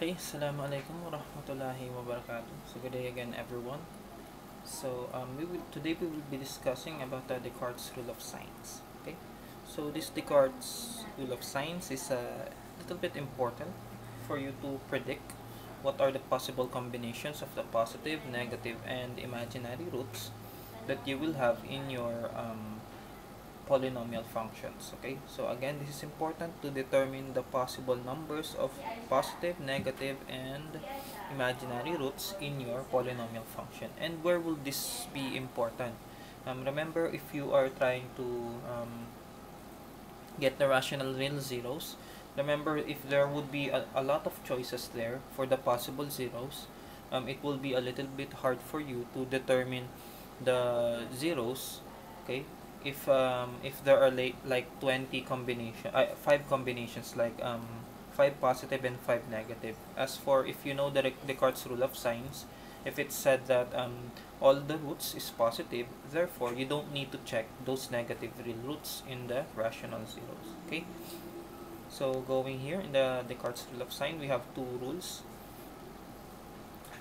Okay, Assalamualaikum warahmatullahi wabarakatuh. So good day again everyone. So um, we will, today we will be discussing about the Descartes rule of signs. Okay, so this Descartes rule of signs is a little bit important for you to predict what are the possible combinations of the positive, negative, and imaginary roots that you will have in your um, polynomial functions okay? So again this is important to determine the possible numbers of positive negative and imaginary roots in your polynomial function. And where will this be important? Um, remember if you are trying to um, get the rational real zeros remember if there would be a, a lot of choices there for the possible zeros um, it will be a little bit hard for you to determine the zeros okay if um if there are like like 20 combination uh, five combinations like um five positive and five negative. As for if you know the Descartes rule of signs if it said that um all the roots is positive therefore you don't need to check those negative real roots in the rational zeros okay? So going here in the Descartes rule of sign we have two rules.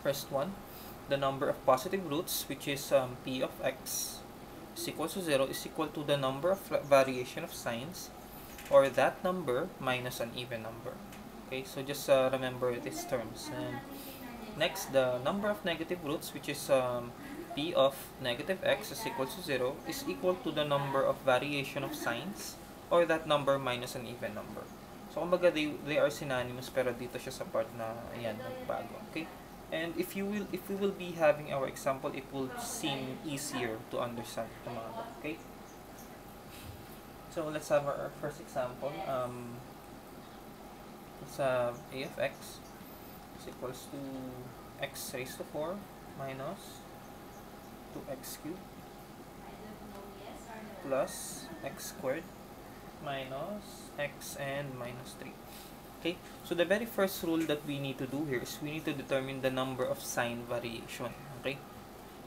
First one the number of positive roots which is um, p of x is equal to 0 is equal to the number of variation of signs or that number minus an even number. Okay, so just uh, remember these terms. And next, the number of negative roots, which is um, p of negative x is equal to 0, is equal to the number of variation of signs or that number minus an even number. So, kumbaga, they, they are synonymous pero dito siya sa part na, ayan, nagbago. Okay? And if you will, if we will be having our example, it will seem easier to understand ba. Okay? So let's have our first example. Um, let's have a of x is equals to x raised to 4 minus 2x cubed plus x squared minus x and minus 3. Okay, so the very first rule that we need to do here is we need to determine the number of sign variation. Okay,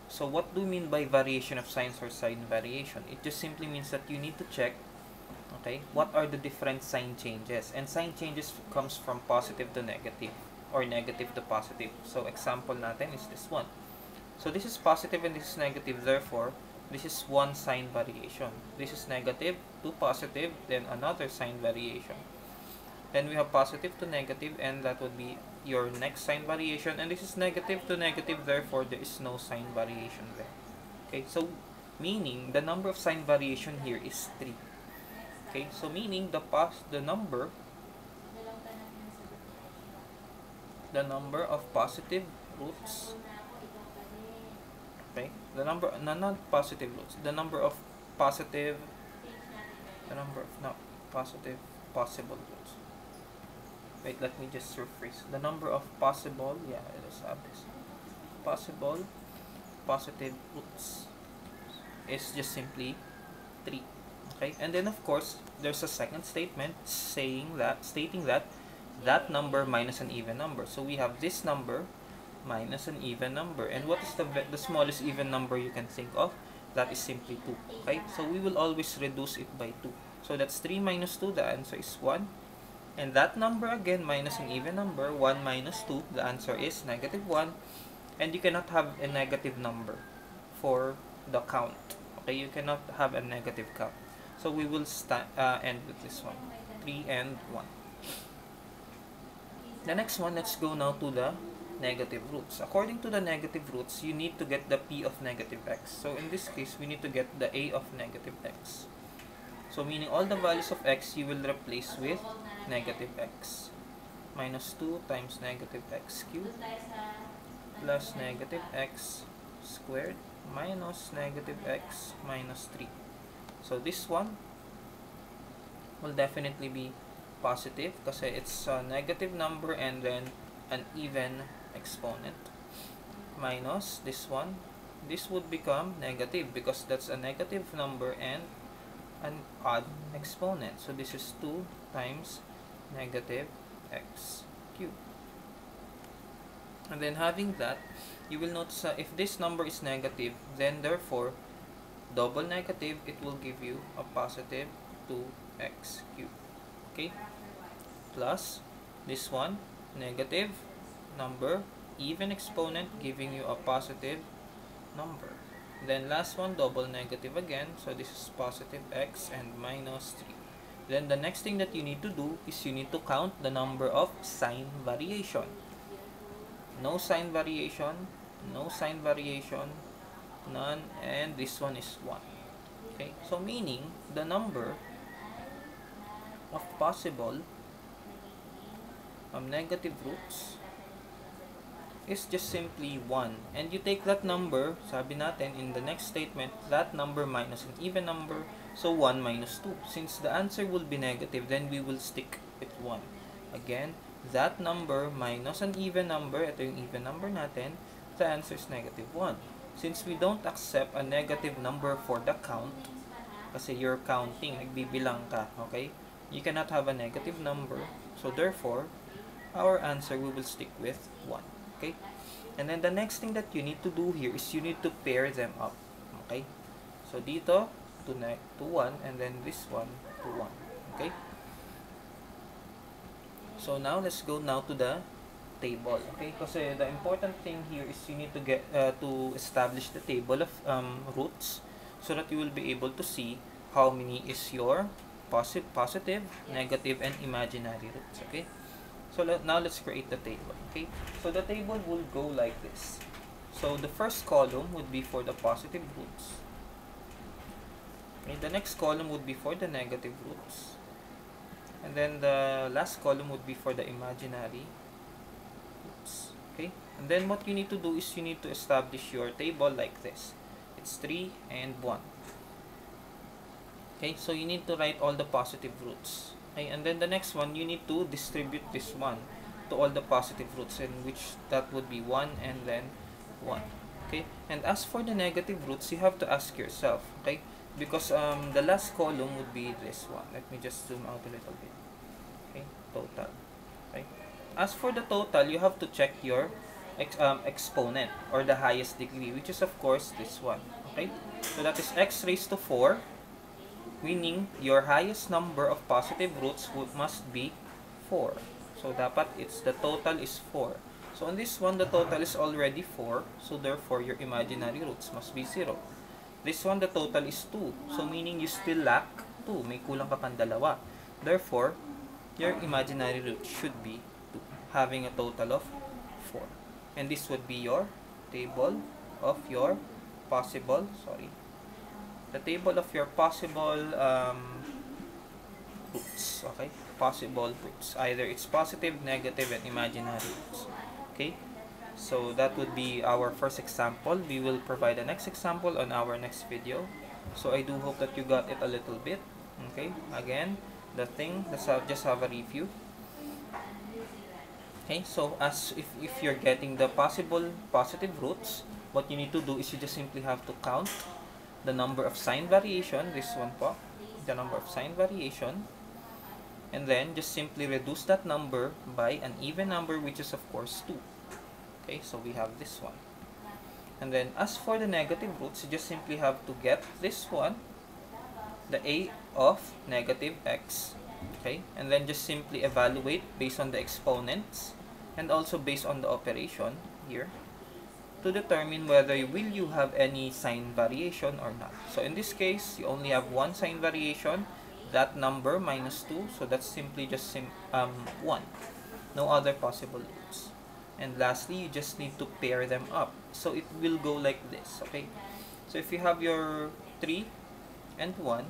so what do we mean by variation of signs or sign variation? It just simply means that you need to check, okay, what are the different sign changes. And sign changes comes from positive to negative or negative to positive. So example natin is this one. So this is positive and this is negative, therefore, this is one sign variation. This is negative to positive, then another sign variation. Then we have positive to negative and that would be your next sign variation. And this is negative to negative, therefore there is no sign variation there. Okay, so meaning the number of sign variation here is 3. Okay, so meaning the pos the number the number of positive roots okay the number no, not positive roots the number of positive the number of not positive possible roots wait let me just rephrase. The number of possible yeah let's have this possible positive roots is just simply 3 okay? And then of course there's a second statement saying that stating that that number minus an even number. So we have this number minus an even number. And what is the the smallest even number you can think of? That is simply 2 okay? So we will always reduce it by 2 so that's 3 minus 2 the answer is 1 and that number again minus an even number, 1 minus 2, the answer is negative 1. And you cannot have a negative number for the count. Okay, you cannot have a negative count. So we will start uh, end with this one. 3 and 1. The next one, let's go now to the negative roots. According to the negative roots, you need to get the p of negative x. So in this case, we need to get the a of negative x. So meaning all the values of x you will replace with negative x. Minus 2 times negative x cubed plus negative x squared minus negative x minus 3. So this one will definitely be positive because it's a negative number and then an even exponent minus this one this would become negative because that's a negative number and an odd exponent. So this is 2 times negative x cubed. And then having that, you will notice uh, if this number is negative, then therefore, double negative, it will give you a positive 2x cubed. Okay? Plus, this one, negative number, even exponent giving you a positive number. Then last one, double negative again. So this is positive x and minus 3. Then the next thing that you need to do is you need to count the number of sign variation. No sign variation, no sign variation, none, and this one is 1. Okay, so meaning the number of possible um, negative roots is just simply 1. And you take that number, sabi natin in the next statement, that number minus an even number, so 1 minus 2. Since the answer will be negative, then we will stick with 1. Again, that number minus an even number, ito yung even number natin, the answer is negative 1. Since we don't accept a negative number for the count, kasi you're counting, nagbibilang ka, okay? You cannot have a negative number, so therefore, our answer we will stick with 1 okay? And then the next thing that you need to do here is you need to pair them up okay? So dito to, to 1 and then this one to 1 okay? So now let's go now to the table okay? Kasi the important thing here is you need to get uh, to establish the table of um, roots so that you will be able to see how many is your positive positive negative and imaginary roots okay so let, now let's create the table. Okay. So the table will go like this. So the first column would be for the positive roots. Okay, the next column would be for the negative roots. And then the last column would be for the imaginary roots. Okay. And then what you need to do is you need to establish your table like this. It's 3 and 1. Okay, so you need to write all the positive roots. Okay, and then the next one, you need to distribute this one to all the positive roots, in which that would be 1 and then 1. Okay, and as for the negative roots, you have to ask yourself, okay, because um, the last column would be this one. Let me just zoom out a little bit. Okay, total. Okay, as for the total, you have to check your ex um, exponent or the highest degree, which is of course this one. Okay, so that is x raised to 4 meaning your highest number of positive roots would, must be 4. So, dapat it's the total is 4. So, on this one, the total is already 4. So, therefore, your imaginary roots must be 0. This one, the total is 2. So, meaning you still lack 2. May kulang ka pang dalawa. Therefore, your imaginary root should be 2, having a total of 4. And this would be your table of your possible, sorry, the table of your possible um, roots. Okay? Possible roots. Either it's positive, negative, and imaginary roots. Okay? So that would be our first example. We will provide the next example on our next video. So I do hope that you got it a little bit. Okay? Again, the thing, let's just have a review. Okay, so as if, if you're getting the possible positive roots, what you need to do is you just simply have to count the number of sign variation, this one po, the number of sign variation, and then just simply reduce that number by an even number which is of course 2. Okay, so we have this one. And then as for the negative roots, you just simply have to get this one, the a of negative x, okay, and then just simply evaluate based on the exponents and also based on the operation here to determine whether will you have any sign variation or not. So in this case, you only have one sign variation, that number minus 2, so that's simply just sim um, 1. No other possible roots. And lastly, you just need to pair them up. So it will go like this, okay? So if you have your 3 and 1,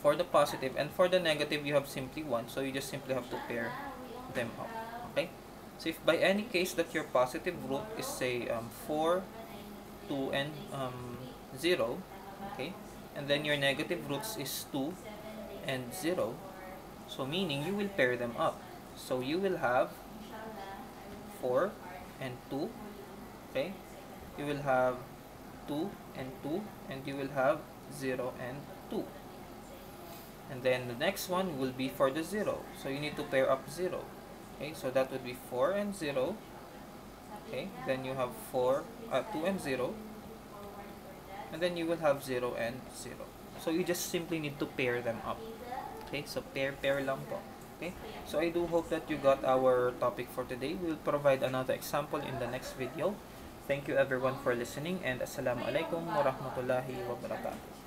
for the positive, and for the negative, you have simply 1, so you just simply have to pair them up, okay? So if by any case that your positive root is say um, 4, 2, and um, 0, okay, and then your negative roots is 2 and 0, so meaning you will pair them up. So you will have 4 and 2, okay, you will have 2 and 2, and you will have 0 and 2. And then the next one will be for the 0. So you need to pair up 0. Okay, so that would be 4 and 0. Okay, then you have 4, uh, 2 and 0. And then you will have 0 and 0. So you just simply need to pair them up. Okay, so pair, pair lang po. Okay, so I do hope that you got our topic for today. We'll provide another example in the next video. Thank you everyone for listening and Assalamu alaikum warahmatullahi wabarakatuh.